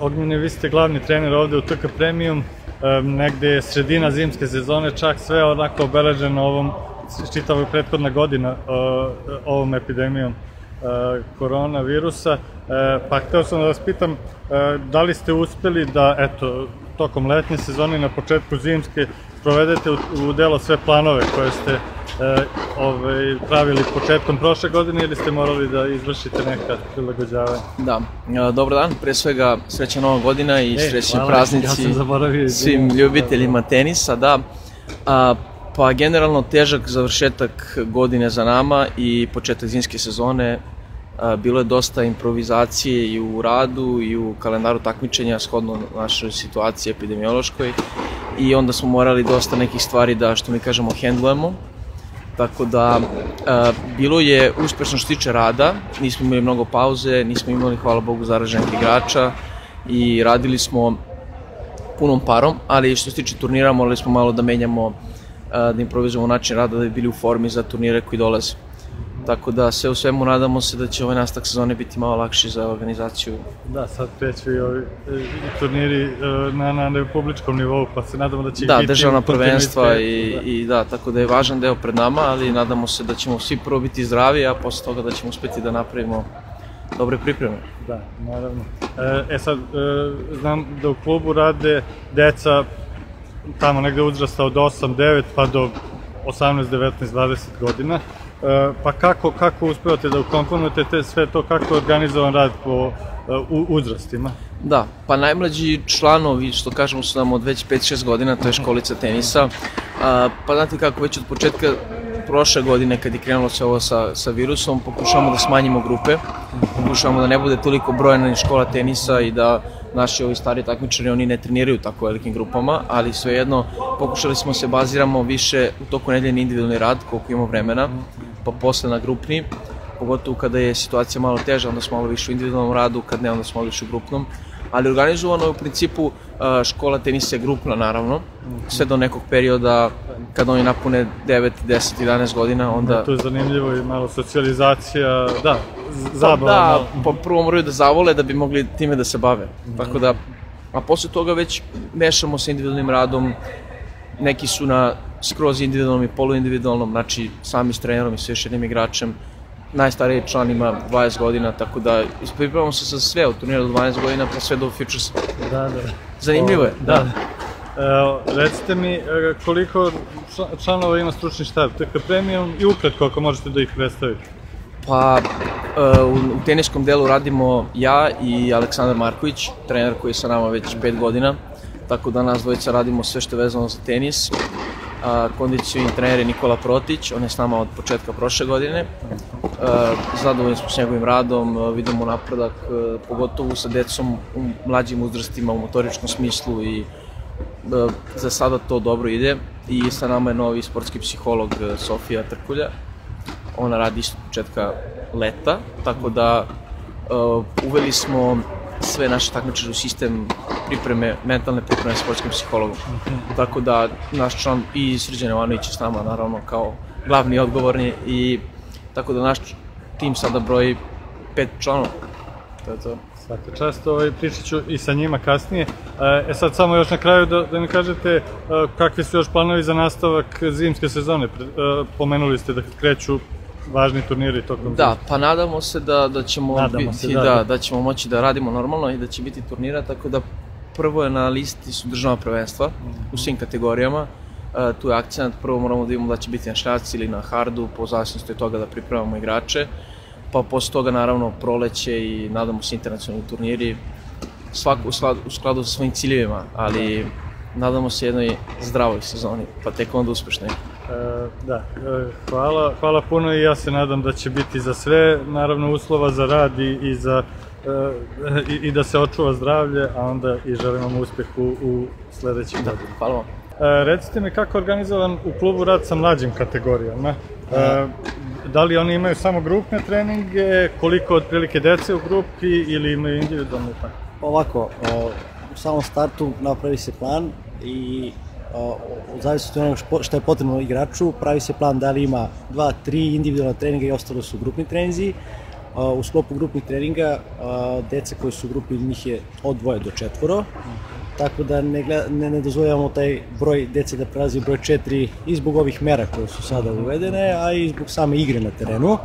Ognjene, vi ste glavni trener ovde u TK Premium, negde je sredina zimske sezone, čak sve onako obeleženo ovom, čitava prethodna godina ovom epidemijom koronavirusa. Pa hteo sam da vas pitam, da li ste uspeli da, eto, tokom letnje sezone na početku zimske provedete u, u delo sve planove koje ste e, ovaj, pravili početkom prošle godine ili ste morali da izvršite neka prilagođavanja? Da, e, dobar dan, pre svega srećna nova godina i e, srećni hvala, praznici ja svim ljubiteljima tenisa, da. A, pa generalno težak završetak godine za nama i početak zimske sezone bilo je dosta improvizacije i u radu i u kalendaru takmičenja shodno našoj situaciji epidemiološkoj i onda smo morali dosta nekih stvari da, što mi kažemo, hendlujemo. Tako da, a, bilo je uspešno što tiče rada, nismo imali mnogo pauze, nismo imali, hvala Bogu, zaraženih igrača i radili smo punom parom, ali što se tiče turnira morali smo malo da menjamo, a, da improvizujemo način rada da bi bili u formi za turnire koji dolaze. Tako da sve u svemu nadamo se da će ovaj nastak sezone biti malo lakši za organizaciju. Da, sad kreću i ovi i turniri e, na, na republičkom nivou, pa se nadamo da će da, biti... Da, državna prvenstva i, da. i da, tako da je važan deo pred nama, ali nadamo se da ćemo svi prvo biti zdravi, a posle toga da ćemo uspeti da napravimo dobre pripreme. Da, naravno. E, e sad, e, znam da u klubu rade deca tamo negde uzrasta od 8, 9 pa do 18, 19, 20 godina. E, pa kako, kako uspevate da ukomponujete te sve to, kako je organizovan rad po e, u, uzrastima? Da, pa najmlađi članovi, što kažemo, su nam od već 5-6 godina, to je školica tenisa. A, pa znate kako, već od početka prošle godine kad je krenulo se ovo sa, sa virusom, pokušavamo da smanjimo grupe, pokušavamo da ne bude toliko brojena škola tenisa i da naši ovi stari takmičari, oni ne treniraju tako velikim grupama, ali svejedno pokušali smo se baziramo više u toku nedelje na individualni rad, koliko imamo vremena, pa posle na grupni, pogotovo kada je situacija malo teža, onda smo malo više u individualnom radu, kad ne, onda smo malo više u grupnom. Ali organizovano je u principu škola tenisa je grupna, naravno, sve do nekog perioda kad oni napune 9, 10, 11 godina, onda... To je zanimljivo i malo socijalizacija, da, zabava. Da, pa prvo moraju da zavole da bi mogli time da se bave. Tako da, a posle toga već mešamo sa individualnim radom, neki su na skroz individualnom i poluindividualnom, znači sami s trenerom i sa još jednim igračem, najstariji član ima 20 godina, tako da pripremamo se sa sve od turnira do 12 godina pa sve do Futures. Da, da. Zanimljivo je, da. da. E, recite mi e, koliko članova ima stručni štab TK Premium i ukratko ako možete da ih predstavite. Pa, e, u, u teniskom delu radimo ja i Aleksandar Marković, trener koji je sa nama već 5 godina, tako da nas dvojica radimo sve što je vezano za tenis a, kondicioni trener je Nikola Protić, on je s nama od početka prošle godine. Zadovoljni smo s njegovim radom, vidimo napredak, pogotovo sa decom u mlađim uzrastima u motoričkom smislu i za sada to dobro ide. I sa nama je novi sportski psiholog Sofija Trkulja. Ona radi isto početka leta, tako da uveli smo sve naše takmičare u sistem pripreme, mentalne pripreme sportskim psihologom. Tako da naš član i Srđan Jovanović je s nama naravno kao glavni odgovorni i tako da naš tim sada broji pet članova. To je to. Svaka čast, ovaj, pričat ću i sa njima kasnije. E sad samo još na kraju da, da mi kažete e, kakvi su još planovi za nastavak zimske sezone. E, pomenuli ste da kreću važni turniri tokom Da, pa nadamo se da, da ćemo nadamo biti, se, da, da, da, ćemo moći da radimo normalno i da će biti turnira, tako da prvo je na listi su državna prvenstva mm -hmm. u svim kategorijama. Uh, tu je akcent, prvo moramo da vidimo da će biti na šljaci ili na hardu, po zavisnosti od toga da pripremamo igrače, pa posle toga naravno proleće i nadamo se internacionalni turniri, svako u skladu, u skladu sa svojim ciljevima, ali nadamo se jednoj zdravoj sezoni, pa tek onda uspešnoj. E, da, e, hvala, hvala puno i ja se nadam da će biti za sve, naravno uslova za rad i, i za i, i da se očuva zdravlje, a onda i želim vam uspeh u, u sledećim godinama. Hvala vam. E, recite mi kako je organizovan u klubu rad sa mlađim kategorijama? E, da li oni imaju samo grupne treninge, koliko otprilike dece u grupi ili imaju individualne tako? Ovako, o, u samom startu napravi se plan i u zavisnosti od onoga što je potrebno igraču, pravi se plan da li ima dva, tri individualna treninga i ostalo su grupni treninzi. U sklopu grupnih treninga deca koji su u grupi njih je od dvoje do četvoro tako da ne, ne, ne dozvoljavamo taj broj dece da prelazi broj 4 i zbog ovih mera koje su sada uvedene, a i zbog same igre na terenu.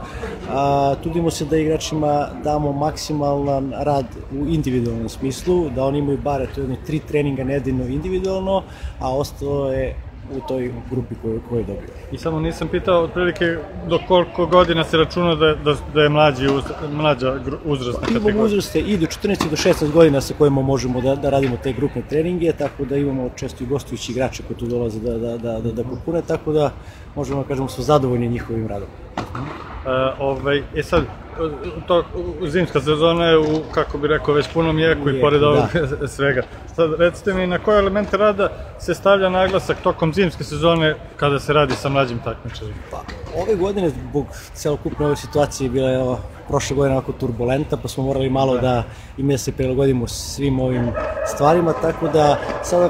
A, trudimo se da igračima damo maksimalan rad u individualnom smislu, da oni imaju bare to jedno tri treninga nedeljno individualno, a ostalo je u toj grupi koju, koju dobio. I samo nisam pitao otprilike do koliko godina se računa da, da, da je mlađi uz, mlađa uzrasna kategorija. Imamo uzraste i do 14 do 16 godina sa kojima možemo da, da radimo te grupne treninge, tako da imamo često i gostujući igrače koji tu dolaze da, da, da, da, da popune, tako da možemo da kažemo su zadovoljni njihovim radom. Uh, ovaj, e sad, to, zimska sezona je u, kako bi rekao, već punom jeku i pored ovog da. svega. Sad, recite mi, na koje elemente rada se stavlja naglasak tokom zimske sezone kada se radi sa mlađim takmičarima? Pa, ove godine, zbog celokupne ove situacije, bila je ova, prošle godine onako turbulenta, pa smo morali malo da, da ime da se prilagodimo svim ovim stvarima, tako da sada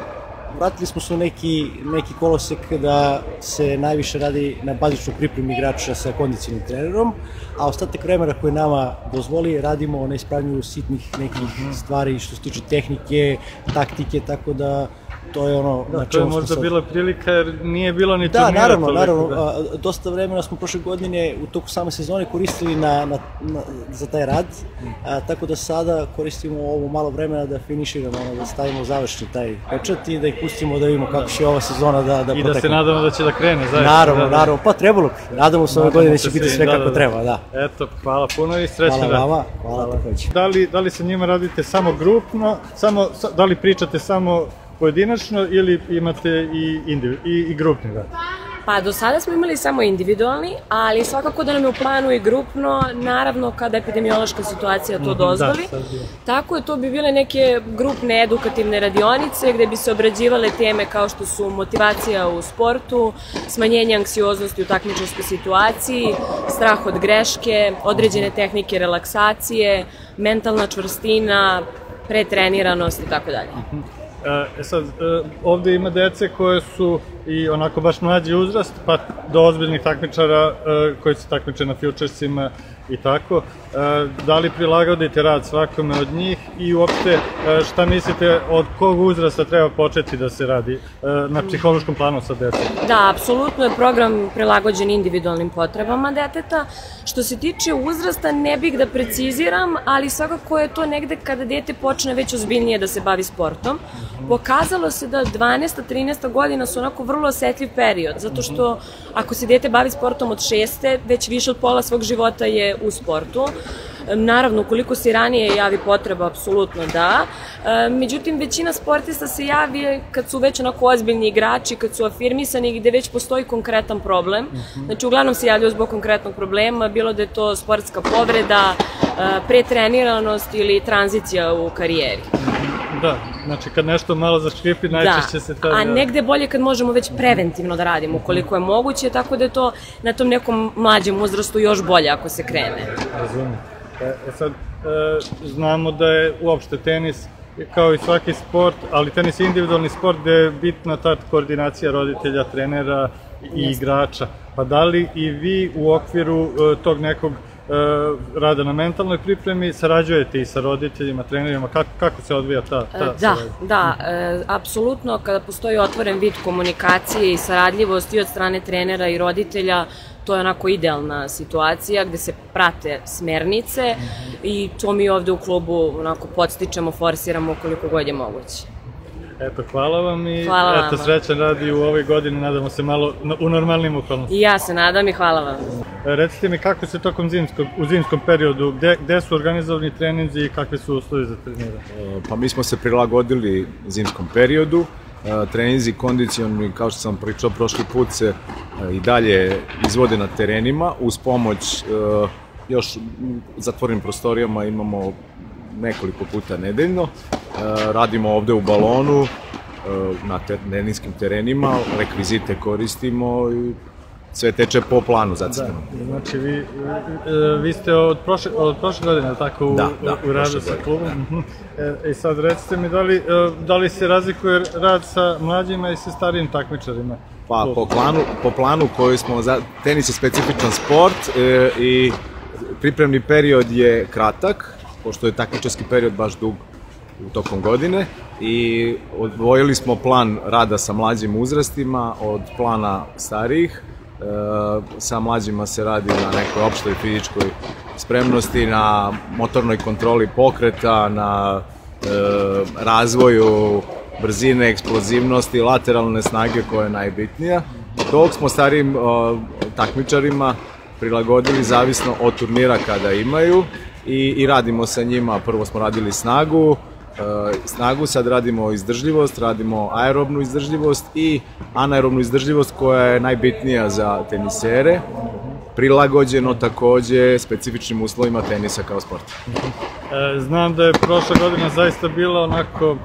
vratili smo se u neki, neki kolosek da se najviše radi na bazičnu pripremu igrača sa kondicijnim trenerom, a ostatak vremena koje nama dozvoli radimo na ispravljanju sitnih nekih stvari što se tiče tehnike, taktike, tako da to je ono da, na čemu to je možda sad... bila prilika jer nije bilo ni da, turnira naravno, toliko, naravno, da. A, dosta vremena smo prošle godine u toku same sezone koristili na, na, na, za taj rad, a, tako da sada koristimo ovo malo vremena da finiširamo, ono, da stavimo završni taj pečat i da ih pustimo da vidimo kako će ova sezona da, da I da se nadamo da će da krene zaista. Naravno, da, da. naravno, pa trebalo, nadamo se ove godine da će biti sve da, kako da, da. treba, da. Eto, hvala puno i srećno Hvala vama, hvala, hvala. takođe. Da li, da li sa njima radite samo grupno, samo, da li pričate samo pojedinačno ili imate i, indiv, i, i grupni rad? Pa do sada smo imali samo individualni, ali svakako da nam je u planu i grupno, naravno kada epidemiološka situacija to mhm, da, dozvoli. Da, Tako je, to bi bile neke grupne edukativne radionice gde bi se obrađivale teme kao što su motivacija u sportu, smanjenje anksioznosti u takmičarskoj situaciji, strah od greške, određene tehnike relaksacije, mentalna čvrstina, pretreniranost i tako dalje. Mhm. E sad, e, ovde ima dece koje su i onako baš mlađi uzrast, pa do ozbiljnih takmičara e, koji se takmiče na futuresima i tako. E, da li prilagodite rad svakome od njih i uopšte e, šta mislite od kog uzrasta treba početi da se radi na psihološkom planu sa decom? Da, apsolutno je program prilagođen individualnim potrebama deteta. Što se tiče uzrasta, ne bih da preciziram, ali svakako je to negde kada dete počne već ozbiljnije da se bavi sportom. Pokazalo se da 12. 13. godina su onako vrlo osetljiv period, zato što ako se dete bavi sportom od šeste, već više od pola svog života je u sportu. Naravno, ukoliko se ranije javi potreba, apsolutno da. E, međutim, većina sportista se javi kad su već onako ozbiljni igrači, kad su afirmisani gde već postoji konkretan problem. Znači, uglavnom se javljaju zbog konkretnog problema, bilo da je to sportska povreda, e, pretreniranost ili tranzicija u karijeri. Da, znači kad nešto malo zaškripi, da. najčešće da. se tada... A negde bolje kad možemo već preventivno da radimo koliko je moguće, tako da je to na tom nekom mlađem uzrastu još bolje ako se krene. Razumijem. E, e sad, e, znamo da je uopšte tenis kao i svaki sport, ali tenis je individualni sport gde je bitna ta koordinacija roditelja, trenera i igrača. Pa da li i vi u okviru e, tog nekog E, rada na mentalnoj pripremi, sarađujete i sa roditeljima, trenerima, kako, kako se odvija ta, ta Da, saradnja? da, e, apsolutno kada postoji otvoren vid komunikacije i saradljivosti od strane trenera i roditelja, to je onako idealna situacija gde se prate smernice mm -hmm. i to mi ovde u klubu onako podstičemo, forsiramo koliko god je moguće. Eto, hvala vam i hvala eto, srećan radi u ovoj godini, nadamo se malo u normalnim okolnostima. I ja se nadam i hvala vam. E, recite mi kako se tokom zimskog, u zimskom periodu, gde, gde su organizovani treninzi i kakve su uslovi za treniranje? E, pa mi smo se prilagodili zimskom periodu, e, treninzi kondicioni, kao što sam pričao prošli put, se i dalje izvode na terenima uz pomoć još zatvorenim prostorijama imamo nekoliko puta nedeljno. Radimo ovde u balonu, na teniskim terenima, rekvizite koristimo i sve teče po planu zacrtano. Da, znači vi, vi ste od prošle, od prošle godine, tako, u, da, da, u radu sa klubom. Da. Mhm. E, I sad recite mi, da li, e, da li se razlikuje rad sa mlađima i sa starijim takmičarima? Pa, po planu, po planu koji smo, za, tenis je specifičan sport e, i pripremni period je kratak, pošto je takmičarski period baš dug u tokom godine i odvojili smo plan rada sa mlađim uzrastima od plana starijih E, sa mlađima se radi na nekoj opštoj fizičkoj spremnosti, na motornoj kontroli pokreta, na e, razvoju brzine, eksplozivnosti, lateralne snage koja je najbitnija. Dok smo starim e, takmičarima prilagodili zavisno od turnira kada imaju i, i radimo sa njima, prvo smo radili snagu, E, snagu, sad radimo izdržljivost, radimo aerobnu izdržljivost i anaerobnu izdržljivost koja je najbitnija za tenisere, prilagođeno takođe specifičnim uslovima tenisa kao sporta. E, znam da je prošla godina zaista bila onako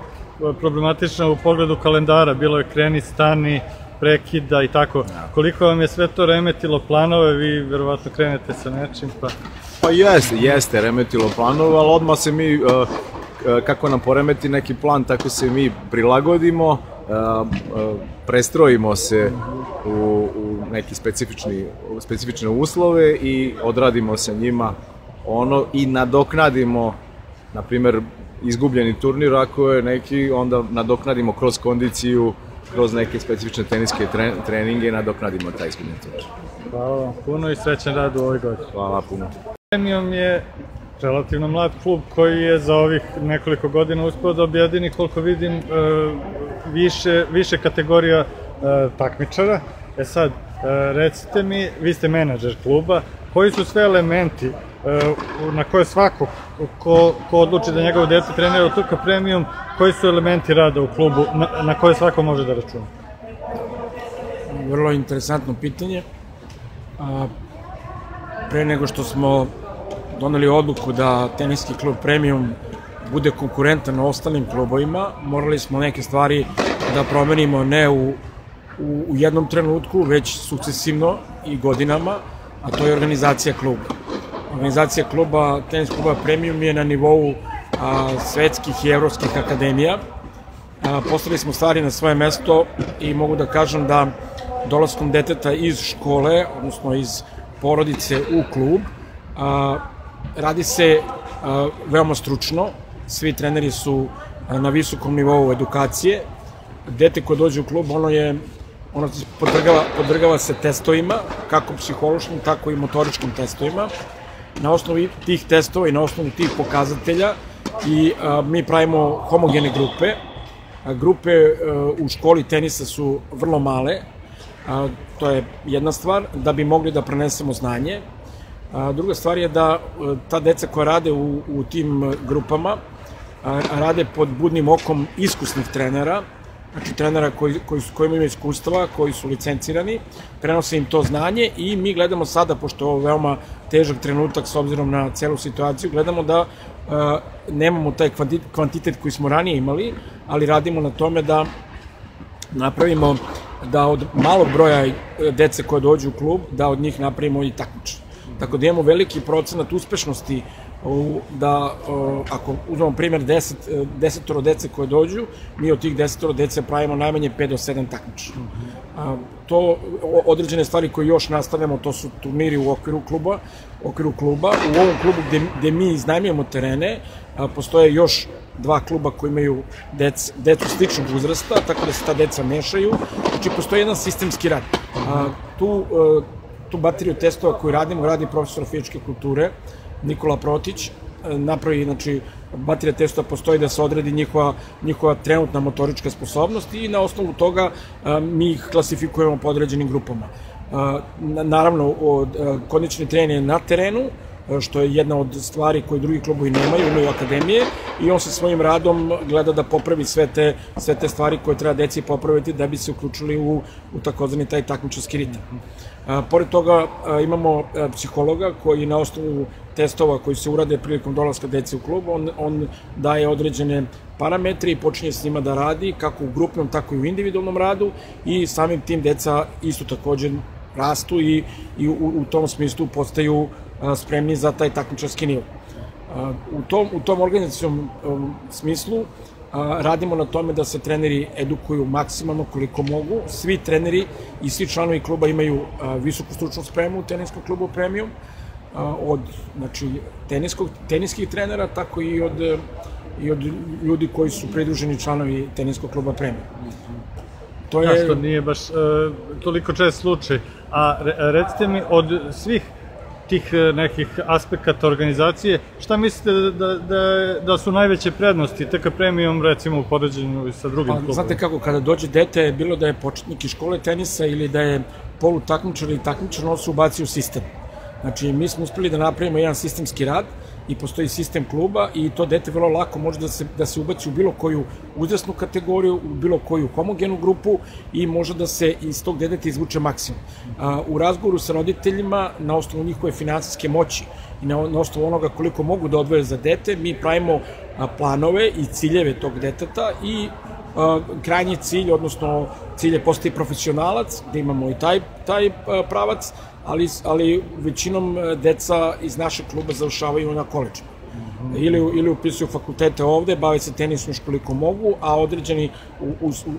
problematična u pogledu kalendara, bilo je kreni, stani, prekida i tako. Ja. Koliko vam je sve to remetilo planove, vi verovatno krenete sa nečim, pa... Pa jeste, jeste remetilo planove, ali odmah se mi uh, E, kako nam poremeti neki plan, tako se mi prilagodimo, e, e, prestrojimo se u, u neki specifični, specifične uslove i odradimo sa njima ono i nadoknadimo, na primer, izgubljeni turnir, ako je neki, onda nadoknadimo kroz kondiciju, kroz neke specifične teniske treninge, nadoknadimo taj izgubljeni turnir. Hvala vam puno i srećan rad u ovoj godini. Hvala puno. Premium je relativno mlad klub koji je za ovih nekoliko godina uspeo da objedini, koliko vidim, e, više, više kategorija e, takmičara. E sad, e, recite mi, vi ste menadžer kluba, koji su sve elementi na koje svako ko, ko odluči da njegovo dete trenira u Turka Premium, koji su elementi rada u klubu na, na koje svako može da računa? Vrlo interesantno pitanje. Pre nego što smo doneli odluku da teniski klub Premium bude konkurentan ostalim klubovima, morali smo neke stvari da promenimo ne u, u, u jednom trenutku, već sukcesivno i godinama, a to je organizacija kluba. Organizacija kluba, tenis kluba Premium je na nivou a, svetskih i evropskih akademija. A, postavili smo stvari na svoje mesto i mogu da kažem da dolaskom deteta iz škole, odnosno iz porodice u klub, a, Radi se uh, veoma stručno, svi treneri su uh, na visokom nivou edukacije. Dete koje dođe u klub, ono je ono podrgava, podrgava se testovima, kako psihološkim, tako i motoričkim testovima. Na osnovi tih testova i na osnovu tih pokazatelja i a, mi pravimo homogene grupe. A, grupe a, u školi tenisa su vrlo male, a, to je jedna stvar, da bi mogli da prenesemo znanje. A, druga stvar je da e, ta deca koja rade u, u tim grupama a, rade pod budnim okom iskusnih trenera, znači trenera koji, koji, su, koji imaju iskustva, koji su licencirani, prenose im to znanje i mi gledamo sada, pošto je ovo veoma težak trenutak s obzirom na celu situaciju, gledamo da a, nemamo taj kvantitet koji smo ranije imali, ali radimo na tome da napravimo da od malog broja dece koje dođu u klub, da od njih napravimo i takmiče. Tako da imamo veliki procenat uspešnosti da ako uzmemo primjer 10 desetoro dece koje dođu, mi od tih desetoro dece pravimo najmanje 5 do 7 takmiča. A, to određene stvari koje još nastavljamo, to su turniri u okviru kluba, okviru kluba. U ovom klubu gde, gde mi iznajmijemo terene, postoje još dva kluba koji imaju dec, decu sličnog uzrasta, tako da se ta deca mešaju. Znači, postoji jedan sistemski rad. A, tu a, tu bateriju testova koju radimo, radi profesor fizičke kulture, Nikola Protić, e, napravi, znači, baterija testova postoji da se odredi njihova, njihova trenutna motorička sposobnost i na osnovu toga a, e, mi ih klasifikujemo po određenim grupama. A, e, naravno, od, kondični trening je na terenu, što je jedna od stvari koje drugi klubovi nemaju, imaju akademije i on sa svojim radom gleda da popravi sve te, sve te stvari koje treba deci popraviti da bi se uključili u, u takozvani taj takmičarski ritam. A, pored toga a, imamo a, psihologa koji na osnovu testova koji se urade prilikom dolaska dece u klub, on, on daje određene parametre i počinje s njima da radi, kako u grupnom, tako i u individualnom radu i samim tim deca isto takođe rastu i, i u, u tom smislu postaju spremni za taj takmičarski nivo. U tom, u tom organizacijom um, smislu radimo na tome da se treneri edukuju maksimalno koliko mogu. Svi treneri i svi članovi kluba imaju visoku stručnu spremu u teniskom klubu Premium, od znači, teniskog, teniskih trenera, tako i od, i od ljudi koji su pridruženi članovi teniskog kluba Premium. To je... Ja, što nije baš uh, toliko čest slučaj. A re, recite mi, od svih tih e, nekih aspekata organizacije, šta mislite da, da, da, da su najveće prednosti TK Premium recimo u poređenju sa drugim pa, klubom? Znate kako, kada dođe dete, bilo da je početnik iz škole tenisa ili da je polutakmičar ili takmičar, on se ubaci u sistem. Znači, mi smo uspeli da napravimo jedan sistemski rad, i postoji sistem kluba i to dete vrlo lako može da se, da se ubaci u bilo koju uzrasnu kategoriju, u bilo koju homogenu grupu i može da se iz tog deteta izvuče maksimum. A, u razgovoru sa roditeljima, na osnovu njihove finansijske moći i na, na osnovu onoga koliko mogu da odvoje za dete, mi pravimo a, planove i ciljeve tog deteta i a, krajnji cilj, odnosno cilj je postati profesionalac, da imamo i taj, taj pravac, ali, ali većinom e, deca iz našeg kluba završavaju na koleđima. Mm -hmm. Ili, ili upisuju fakultete ovde, bave se tenisom koliko mogu, a određeni u, u, u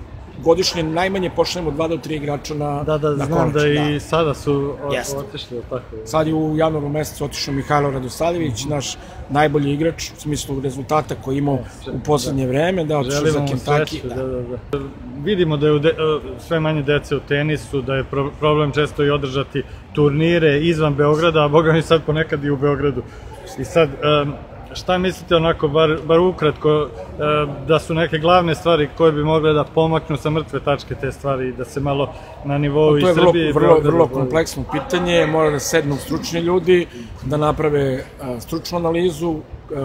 godišnje najmanje pošaljemo dva do tri igrača na Da, da, na znam da i sada su otišli, tako. Sad je u januaru mesecu otišao Mihajlo Radosavljević, mm -hmm. naš najbolji igrač u smislu rezultata koji imao u poslednje da. vreme, da otišao za Kentucky. Da. Da, da, da. Vidimo da je de, sve manje dece u tenisu, da je pro, problem često i održati turnire izvan Beograda, a boga mi sad ponekad i u Beogradu. I sad, um, šta mislite onako, bar, bar ukratko, da su neke glavne stvari koje bi mogle da pomaknu sa mrtve tačke te stvari i da se malo na nivou i Srbije... To je vrlo, vrlo, vrlo kompleksno pitanje, mora da sednu stručni ljudi, da naprave stručnu analizu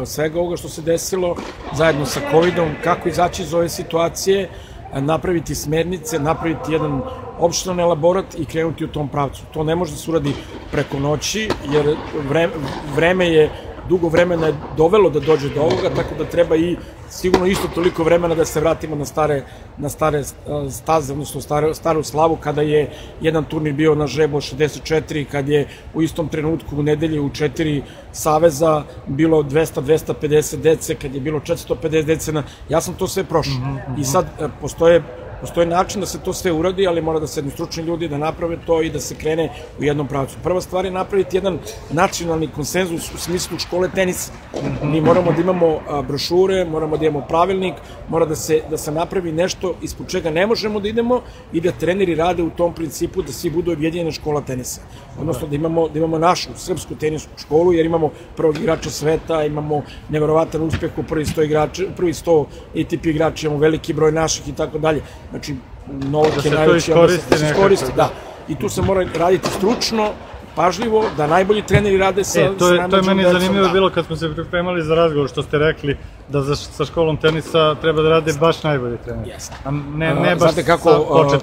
svega ovoga što se desilo, zajedno sa COVID-om, kako izaći iz ove situacije, napraviti smernice, napraviti jedan opštan elaborat i krenuti u tom pravcu. To ne može da se uradi preko noći, jer vreme, vreme je dugo vremena je dovelo da dođe do ovoga, tako da treba i sigurno isto toliko vremena da se vratimo na stare, na stare staze, odnosno stare, staru slavu, kada je jedan turnir bio na Žebo 64, kad je u istom trenutku u nedelji u četiri saveza bilo 200-250 dece, kad je bilo 450 dece na... Ja sam to sve prošao. Mm -hmm. I sad e, postoje način da se to sve uradi, ali mora da sednu stručni ljudi da naprave to i da se krene u jednom pravcu. Prva stvar je napraviti jedan nacionalni konsenzus u smislu škole tenisa. Mi moramo da imamo brošure, moramo da imamo pravilnik, mora da se, da se napravi nešto ispod čega ne možemo da idemo i da treneri rade u tom principu da svi budu objedinjena škola tenisa. Odnosno da imamo, da imamo našu srpsku tenisku školu, jer imamo prvog igrača sveta, imamo neverovatan uspeh u prvi 100 igrača, prvi 100 ATP igrača, imamo veliki broj naših i tako dalje. Znači, Novak da je najveći, da se iskoristi, da. I tu se mora raditi stručno, pažljivo, da najbolji treneri rade sa, e, to je, To je meni zanimljivo da. bilo kad smo se pripremali za razgovor, što ste rekli da za, sa školom tenisa treba da rade baš najbolji treneri. Jeste. A ne, ne baš Znate kako, sa.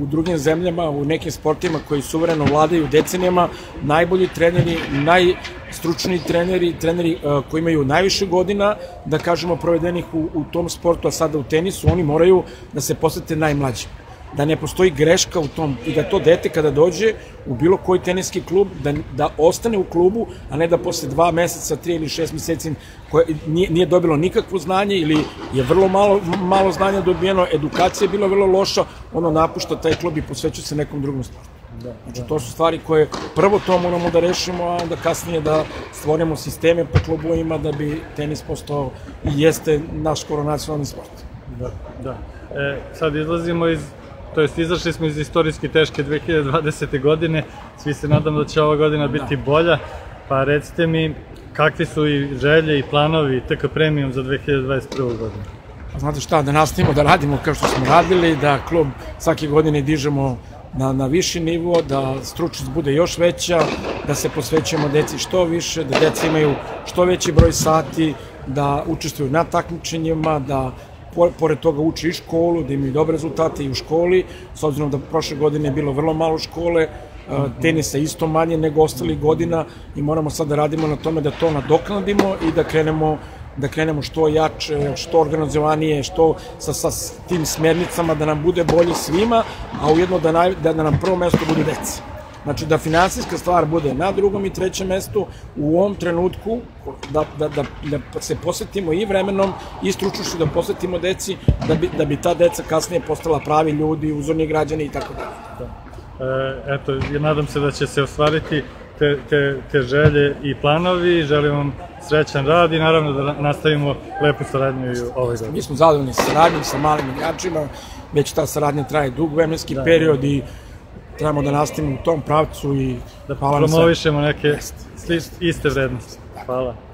U drugim zemljama, u nekim sportima koji suvereno vladaju decenijama, najbolji treneri, najstručniji treneri, treneri koji imaju najviše godina, da kažemo, provedenih u, u tom sportu, a sada u tenisu, oni moraju da se posete najmlađim da ne postoji greška u tom i da to dete kada dođe u bilo koji teniski klub, da, da ostane u klubu, a ne da posle dva meseca, tri ili šest meseci koje nije, nije dobilo nikakvo znanje ili je vrlo malo, malo znanja dobijeno, edukacija je bila vrlo loša, ono napušta taj klub i posvećuje se nekom drugom sportu. Da, znači, to su stvari koje prvo to moramo da rešimo, a onda kasnije da stvorimo sisteme po klubovima da bi tenis postao i jeste naš skoro nacionalni sport. Da, da. E, sad izlazimo iz to jest izašli smo iz istorijski teške 2020. godine, svi se nadamo da će ova godina biti da. bolja, pa recite mi kakvi su i želje i planovi TK Premium za 2021. godinu? Znate šta, da nastavimo da radimo kao što smo radili, da klub svake godine dižemo na, na viši nivo, da stručnost bude još veća, da se posvećujemo deci što više, da deca imaju što veći broj sati, da učestvuju na takmičenjima, da pored toga uče i školu, da imaju dobre rezultate i u školi, s obzirom da prošle godine je bilo vrlo malo škole, tenisa isto manje nego ostalih godina i moramo sad da radimo na tome da to nadoknadimo i da krenemo da krenemo što jače, što organizovanije, što sa, sa tim smernicama da nam bude bolje svima, a ujedno da, naj, da, da nam prvo mesto bude deca. Znači da finansijska stvar bude na drugom i trećem mestu u ovom trenutku da, da, da, da se posetimo i vremenom i stručnošću da posetimo deci da bi, da bi ta deca kasnije postala pravi ljudi, uzorni građani i tako dalje. E, eto, nadam se da će se ostvariti te, te, te želje i planovi. Želim vam srećan rad i naravno da nastavimo lepu saradnju i ovaj godin. Mi smo zadovoljni sa saradnjom, sa malim igračima, već ta saradnja traje dug vremenski da, period i trebamo da nastavimo u tom pravcu i da promovišemo neke iste vrednosti. Hvala.